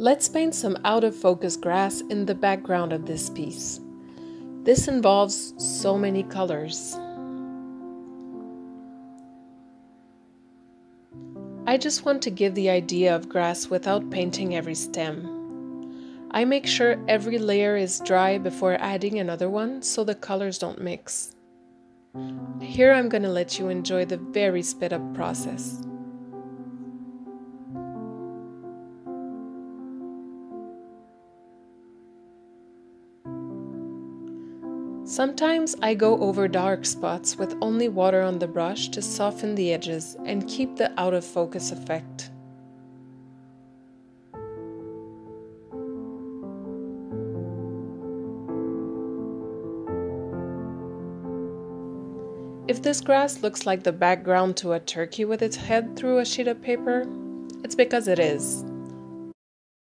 Let's paint some out of focus grass in the background of this piece. This involves so many colors. I just want to give the idea of grass without painting every stem. I make sure every layer is dry before adding another one so the colors don't mix. Here I'm going to let you enjoy the very sped up process. Sometimes I go over dark spots with only water on the brush to soften the edges and keep the out of focus effect. If this grass looks like the background to a turkey with its head through a sheet of paper, it's because it is.